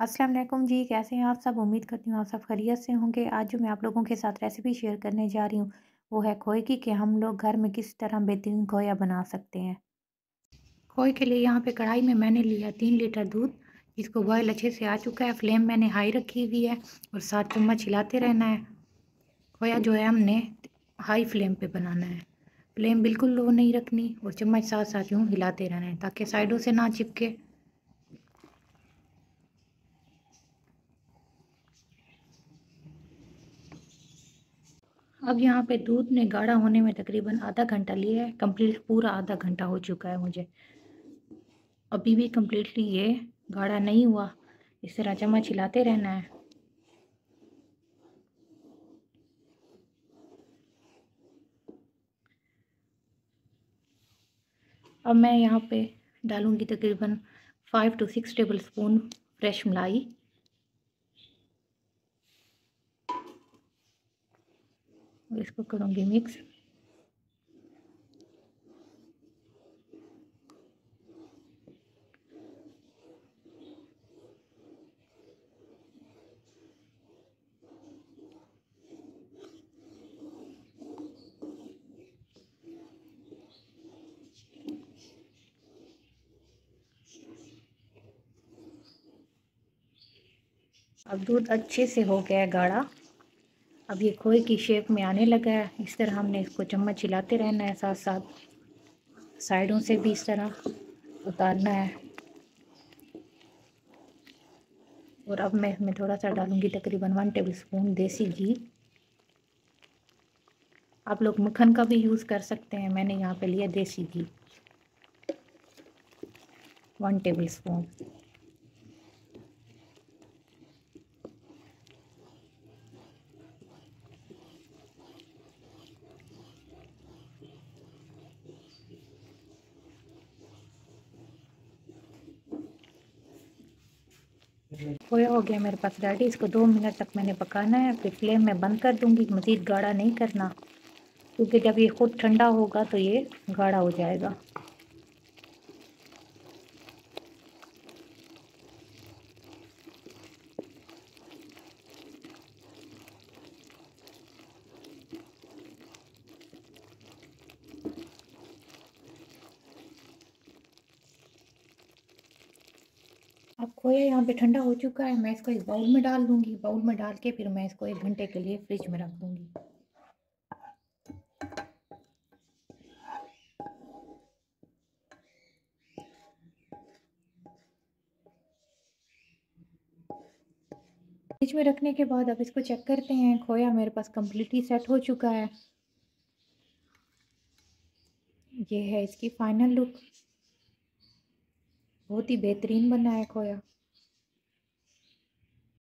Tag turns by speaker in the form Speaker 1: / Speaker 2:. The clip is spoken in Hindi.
Speaker 1: अस्सलाम वालेकुम जी, कैसे हैं आप सब? उम्मीद करती हूँ आप सब खैरियत से होंगे। आज जो मैं आप लोगों के साथ रेसिपी शेयर करने जा रही हूँ, वो है खोए की, कि हम लोग घर में किस तरह बेहतरीन खोया बना सकते हैं। खोए के लिए यहाँ पे कढ़ाई में मैंने लिया तीन लीटर दूध, जिसको बॉयल अच्छे से आ चुका है। फ्लेम मैंने हाई रखी हुई है और सात चम्मच हिलाते रहना है। खोया जो है हमने हाई फ्लेम पर बनाना है। फ्लेम बिल्कुल लो नहीं रखनी और चम्मच साथ साथ यूँ हिलाते रहना है, ताकि साइडों से ना चिपके। अब यहाँ पे दूध ने गाढ़ा होने में तकरीबन आधा घंटा लिया है कंप्लीट पूरा आधा घंटा हो चुका है मुझे। अभी भी कम्प्लीटली ये गाढ़ा नहीं हुआ। इस तरह चम्मच हिलाते रहना है। अब मैं यहाँ पे डालूँगी तकरीबन five to six tablespoon fresh मलाई। और इसको करूँगी मिक्स अब दूध अच्छे से हो गया गाढ़ा। अब ये खोए की शेप में आने लगा है। इस तरह हमने इसको चम्मच हिलाते रहना है साथ साथ साइडों से भी इस तरह उतारना है। और अब मैं इसमें थोड़ा सा डालूँगी तकरीबन वन टेबल स्पून देसी घी। आप लोग मक्खन का भी यूज़ कर सकते हैं। मैंने यहाँ पे लिया देसी घी। वन टेबल स्पून खोया हो गया मेरे पास रेडी, इसको दो मिनट तक मैंने पकाना है, फिर फ्लेम में बंद कर दूँगी, मज़ीद गाढ़ा नहीं करना, क्योंकि जब ये खुद ठंडा होगा तो ये गाढ़ा हो जाएगा। अब खोया यहाँ पे ठंडा हो चुका है, मैं इसको एक बाउल में डाल दूँगी। बाउल में डाल के फिर मैं इसको एक घंटे के लिए फ्रिज में रख दूँगी। फ्रिज में रखने के बाद अब इसको चेक करते हैं। खोया मेरे पास कम्प्लीटली सेट हो चुका है। ये है इसकी फ़ाइनल लुक बहुत ही बेहतरीन बनाया खोया।